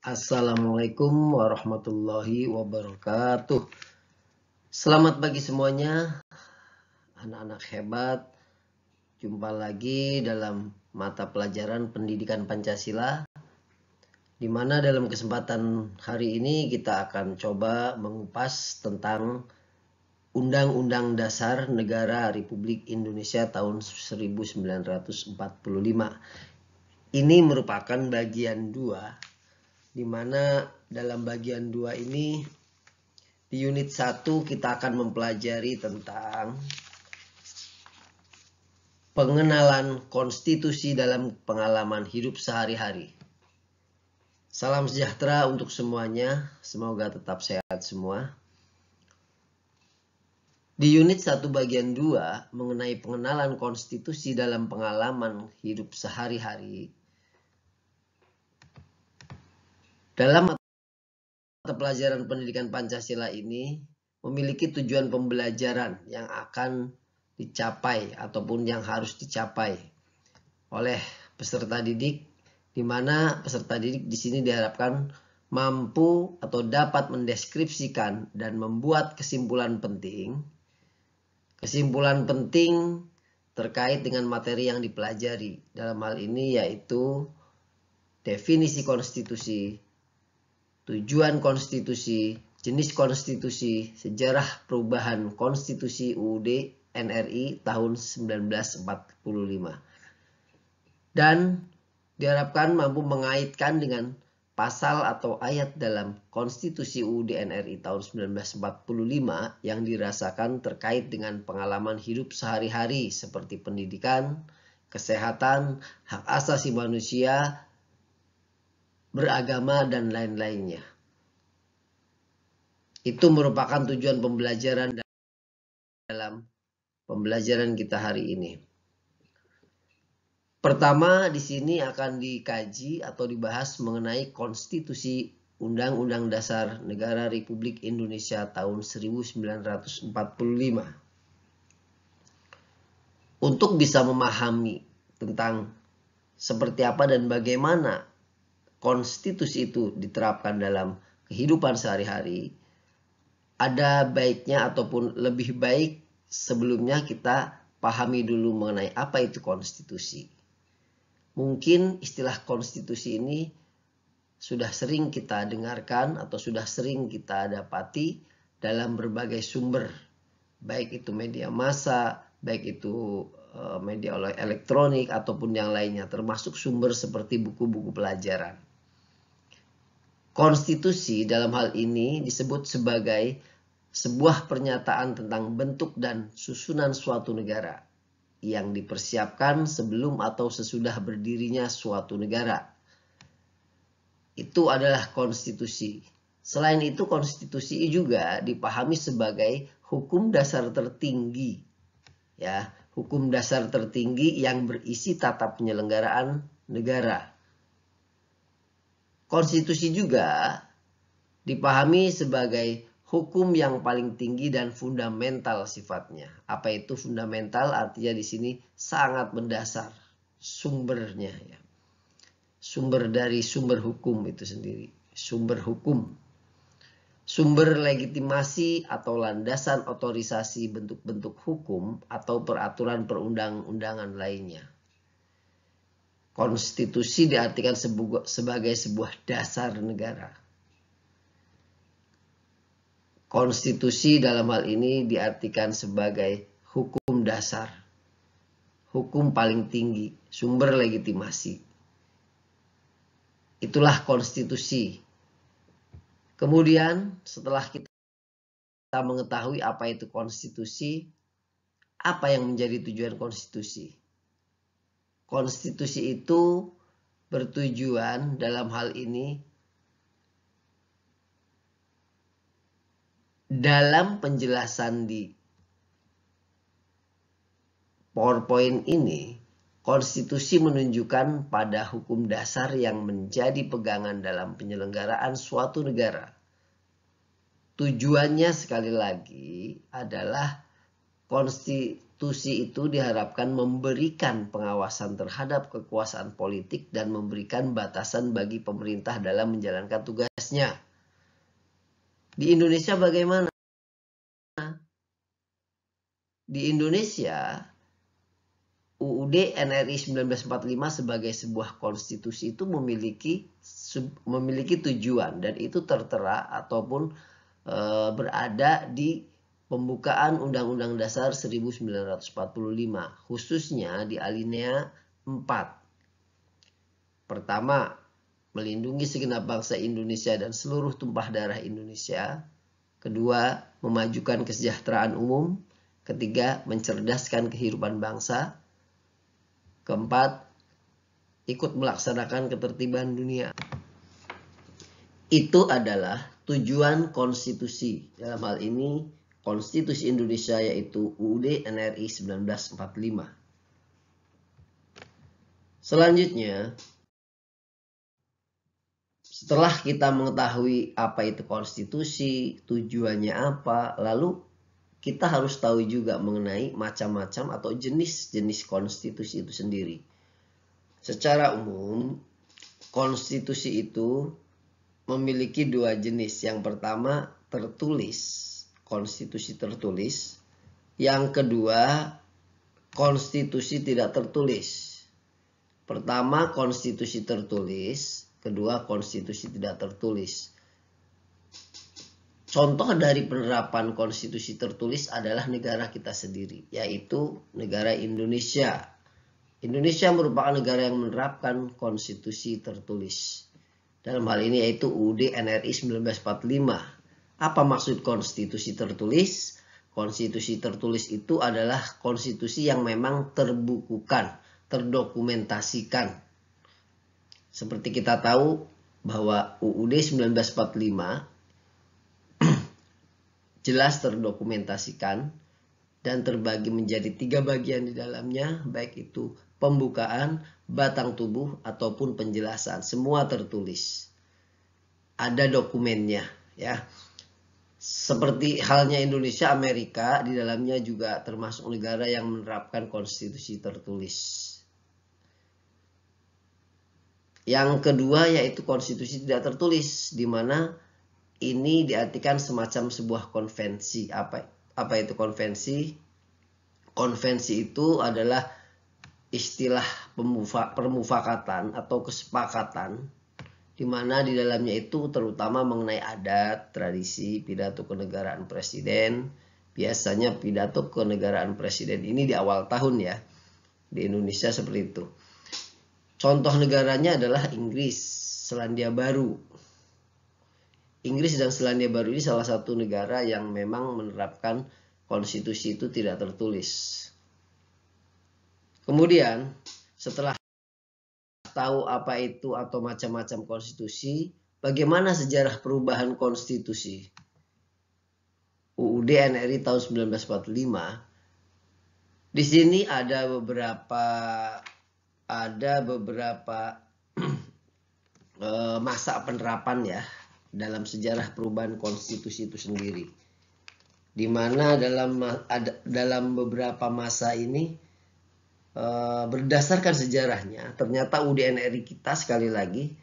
Assalamualaikum warahmatullahi wabarakatuh. Selamat pagi semuanya, anak-anak hebat. Jumpa lagi dalam mata pelajaran pendidikan Pancasila, di mana dalam kesempatan hari ini kita akan coba mengupas tentang Undang-Undang Dasar Negara Republik Indonesia tahun 1945. Ini merupakan bagian dua di mana dalam bagian dua ini di unit 1 kita akan mempelajari tentang pengenalan konstitusi dalam pengalaman hidup sehari-hari. Salam sejahtera untuk semuanya, semoga tetap sehat semua. Di unit 1 bagian 2 mengenai pengenalan konstitusi dalam pengalaman hidup sehari-hari, Dalam mata pelajaran pendidikan Pancasila ini memiliki tujuan pembelajaran yang akan dicapai ataupun yang harus dicapai oleh peserta didik di mana peserta didik di sini diharapkan mampu atau dapat mendeskripsikan dan membuat kesimpulan penting. Kesimpulan penting terkait dengan materi yang dipelajari dalam hal ini yaitu definisi konstitusi tujuan konstitusi, jenis konstitusi, sejarah perubahan konstitusi UUD NRI tahun 1945. Dan diharapkan mampu mengaitkan dengan pasal atau ayat dalam Konstitusi UUD NRI tahun 1945 yang dirasakan terkait dengan pengalaman hidup sehari-hari seperti pendidikan, kesehatan, hak asasi manusia, beragama, dan lain-lainnya. Itu merupakan tujuan pembelajaran dalam pembelajaran kita hari ini. Pertama, di sini akan dikaji atau dibahas mengenai konstitusi Undang-Undang Dasar Negara Republik Indonesia tahun 1945. Untuk bisa memahami tentang seperti apa dan bagaimana konstitusi itu diterapkan dalam kehidupan sehari-hari, ada baiknya ataupun lebih baik sebelumnya kita pahami dulu mengenai apa itu konstitusi. Mungkin istilah konstitusi ini sudah sering kita dengarkan atau sudah sering kita dapati dalam berbagai sumber, baik itu media massa, baik itu eh, media elektronik ataupun yang lainnya, termasuk sumber seperti buku-buku pelajaran. Konstitusi dalam hal ini disebut sebagai sebuah pernyataan tentang bentuk dan susunan suatu negara yang dipersiapkan sebelum atau sesudah berdirinya suatu negara. Itu adalah konstitusi. Selain itu konstitusi juga dipahami sebagai hukum dasar tertinggi. Ya, hukum dasar tertinggi yang berisi tata penyelenggaraan negara Konstitusi juga dipahami sebagai hukum yang paling tinggi dan fundamental sifatnya. Apa itu fundamental? Artinya di sini sangat mendasar sumbernya ya. Sumber dari sumber hukum itu sendiri, sumber hukum. Sumber legitimasi atau landasan otorisasi bentuk-bentuk hukum atau peraturan perundang-undangan lainnya. Konstitusi diartikan sebagai sebuah dasar negara. Konstitusi dalam hal ini diartikan sebagai hukum dasar, hukum paling tinggi, sumber legitimasi. Itulah konstitusi. Kemudian setelah kita mengetahui apa itu konstitusi, apa yang menjadi tujuan konstitusi? Konstitusi itu bertujuan dalam hal ini dalam penjelasan di PowerPoint ini konstitusi menunjukkan pada hukum dasar yang menjadi pegangan dalam penyelenggaraan suatu negara. Tujuannya sekali lagi adalah konstitusi konstitusi itu diharapkan memberikan pengawasan terhadap kekuasaan politik dan memberikan batasan bagi pemerintah dalam menjalankan tugasnya. Di Indonesia bagaimana? Di Indonesia, UUD NRI 1945 sebagai sebuah konstitusi itu memiliki memiliki tujuan dan itu tertera ataupun e, berada di pembukaan Undang-Undang Dasar 1945 khususnya di alinea 4. Pertama, melindungi segenap bangsa Indonesia dan seluruh tumpah darah Indonesia. Kedua, memajukan kesejahteraan umum. Ketiga, mencerdaskan kehidupan bangsa. Keempat, ikut melaksanakan ketertiban dunia. Itu adalah tujuan konstitusi. Dalam hal ini, konstitusi Indonesia yaitu UUD NRI 1945. Selanjutnya, setelah kita mengetahui apa itu konstitusi, tujuannya apa, lalu kita harus tahu juga mengenai macam-macam atau jenis-jenis konstitusi itu sendiri. Secara umum, konstitusi itu memiliki dua jenis. Yang pertama, tertulis, konstitusi tertulis. Yang kedua, konstitusi tidak tertulis. Pertama, konstitusi tertulis. Kedua, konstitusi tidak tertulis. Contoh dari penerapan konstitusi tertulis adalah negara kita sendiri, yaitu negara Indonesia. Indonesia merupakan negara yang menerapkan konstitusi tertulis. Dalam hal ini yaitu UUD NRI 1945. Apa maksud konstitusi tertulis? Konstitusi tertulis itu adalah konstitusi yang memang terbukukan, terdokumentasikan. Seperti kita tahu bahwa UUD 1945 jelas terdokumentasikan dan terbagi menjadi tiga bagian di dalamnya, baik itu pembukaan, batang tubuh, ataupun penjelasan. Semua tertulis. Ada dokumennya, ya. Seperti halnya Indonesia, Amerika, di dalamnya juga termasuk negara yang menerapkan konstitusi tertulis. Yang kedua yaitu konstitusi tidak tertulis, di mana ini diartikan semacam sebuah konvensi. Apa apa itu konvensi? Konvensi itu adalah istilah permufakatan atau kesepakatan di mana di dalamnya itu terutama mengenai adat, tradisi, pidato kenegaraan presiden. Biasanya pidato kenegaraan presiden ini di awal tahun ya. Di Indonesia seperti itu. Contoh negaranya adalah Inggris, Selandia Baru, Inggris dan Selandia Baru ini salah satu negara yang memang menerapkan konstitusi itu tidak tertulis. Kemudian setelah tahu apa itu atau macam-macam konstitusi, bagaimana sejarah perubahan konstitusi? UUD NRI tahun 1945 di sini ada beberapa ada beberapa eh, masa penerapan ya dalam sejarah perubahan konstitusi itu sendiri. Di mana dalam dalam beberapa masa ini berdasarkan sejarahnya ternyata UDNRI kita sekali lagi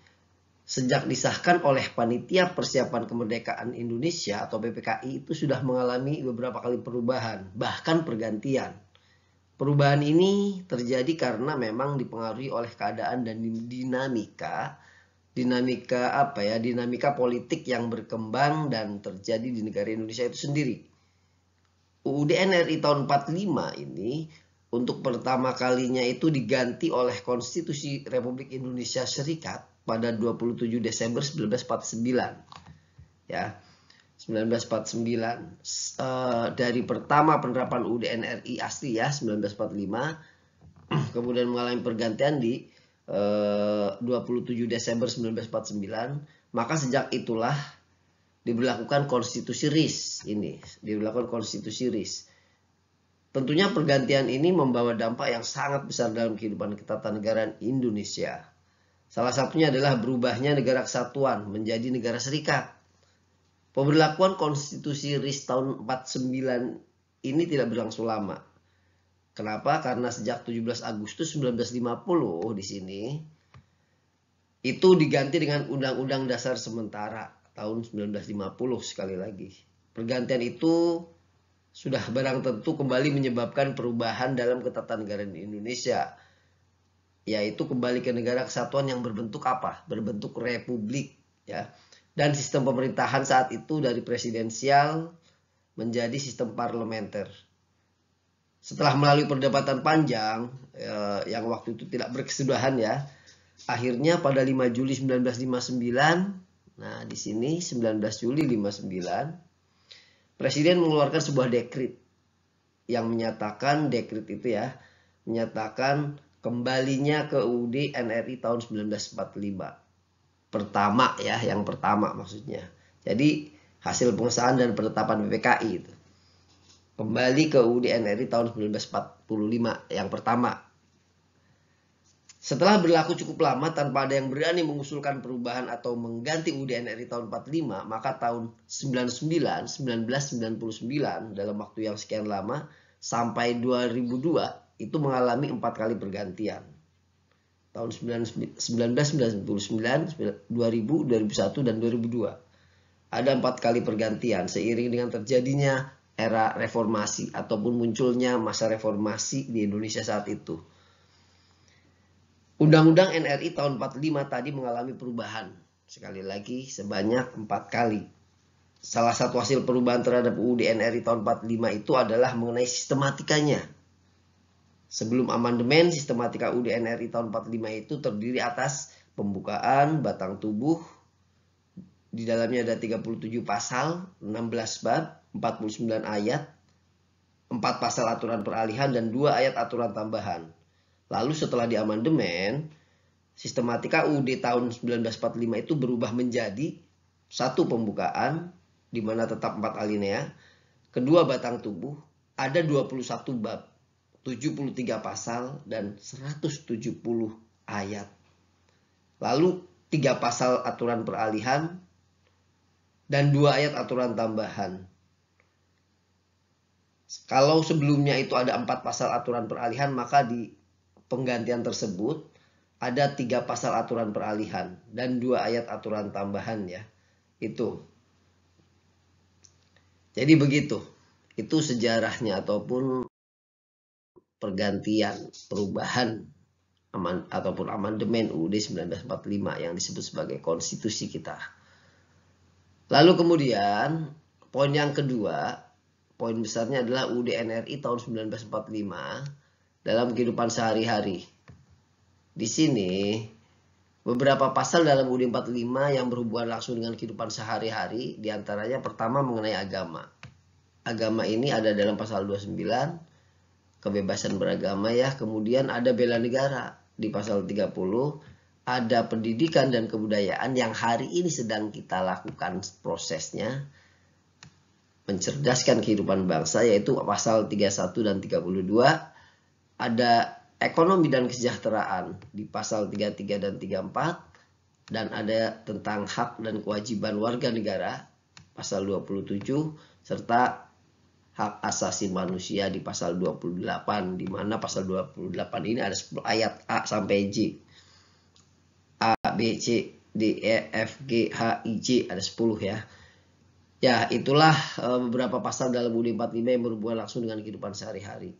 sejak disahkan oleh panitia persiapan kemerdekaan Indonesia atau PPKI itu sudah mengalami beberapa kali perubahan bahkan pergantian. Perubahan ini terjadi karena memang dipengaruhi oleh keadaan dan dinamika dinamika apa ya dinamika politik yang berkembang dan terjadi di negara Indonesia itu sendiri. UUD NRI tahun 45 ini untuk pertama kalinya itu diganti oleh Konstitusi Republik Indonesia Serikat pada 27 Desember 1949. Ya. 1949 uh, eh, dari pertama penerapan UUD NRI asli ya 1945 kemudian mengalami pergantian di 27 eh, Desember 1949, maka sejak itulah diberlakukan konstitusi RIS ini, diberlakukan konstitusi RIS. Tentunya pergantian ini membawa dampak yang sangat besar dalam kehidupan ketatanegaraan Indonesia. Salah satunya adalah berubahnya negara kesatuan menjadi negara serikat. Pemberlakuan konstitusi RIS tahun 49 ini tidak berlangsung lama. Kenapa? Karena sejak 17 Agustus 1950 di sini itu diganti dengan Undang-Undang Dasar Sementara tahun 1950 sekali lagi. Pergantian itu sudah barang tentu kembali menyebabkan perubahan dalam ketatanegaraan Indonesia yaitu kembali ke negara kesatuan yang berbentuk apa? Berbentuk republik ya. Dan sistem pemerintahan saat itu dari presidensial menjadi sistem parlementer. Setelah melalui perdebatan panjang eh, yang waktu itu tidak berkesudahan ya, akhirnya pada 5 Juli 1959, nah di sini 19 Juli 59 Presiden mengeluarkan sebuah dekrit yang menyatakan dekrit itu ya menyatakan kembalinya ke UUD NRI tahun 1945. Pertama ya, yang pertama maksudnya. Jadi hasil pengesahan dan penetapan PPKI itu. Kembali ke UUD NRI tahun 1945 yang pertama setelah berlaku cukup lama tanpa ada yang berani mengusulkan perubahan atau mengganti UUD NRI tahun 45, maka tahun 99, 1999 dalam waktu yang sekian lama sampai 2002 itu mengalami empat kali pergantian. Tahun 1999, 2000, 2001 dan 2002. Ada empat kali pergantian seiring dengan terjadinya era reformasi ataupun munculnya masa reformasi di Indonesia saat itu Undang-Undang NRI tahun 45 tadi mengalami perubahan. Sekali lagi sebanyak empat kali. Salah satu hasil perubahan terhadap UUD NRI tahun 45 itu adalah mengenai sistematikanya. Sebelum amandemen, sistematika UUD NRI tahun 45 itu terdiri atas pembukaan, batang tubuh, di dalamnya ada 37 pasal, 16 bab, 49 ayat, 4 pasal aturan peralihan, dan 2 ayat aturan tambahan. Lalu setelah diamandemen, sistematika UUD tahun 1945 itu berubah menjadi satu pembukaan di mana tetap empat alinea, kedua batang tubuh, ada 21 bab, 73 pasal dan 170 ayat. Lalu tiga pasal aturan peralihan dan dua ayat aturan tambahan. Kalau sebelumnya itu ada empat pasal aturan peralihan, maka di penggantian tersebut ada tiga pasal aturan peralihan dan dua ayat aturan tambahan ya. Itu. Jadi begitu. Itu sejarahnya ataupun pergantian perubahan aman ataupun amandemen UUD 1945 yang disebut sebagai konstitusi kita. Lalu kemudian poin yang kedua poin besarnya adalah UUD NRI tahun 1945 dalam kehidupan sehari-hari. Di sini beberapa pasal dalam UUD 45 yang berhubungan langsung dengan kehidupan sehari-hari, di antaranya pertama mengenai agama. Agama ini ada dalam pasal 29, kebebasan beragama ya, kemudian ada bela negara di pasal 30, ada pendidikan dan kebudayaan yang hari ini sedang kita lakukan prosesnya mencerdaskan kehidupan bangsa yaitu pasal 31 dan 32 ada ekonomi dan kesejahteraan di pasal 33 dan 34 dan ada tentang hak dan kewajiban warga negara pasal 27 serta hak asasi manusia di pasal 28 di mana pasal 28 ini ada 10 ayat A sampai J. A, B, C, D, E, F, G, H, I, J ada 10 ya. Ya, itulah eh, beberapa pasal dalam UUD 45 yang berhubungan langsung dengan kehidupan sehari-hari.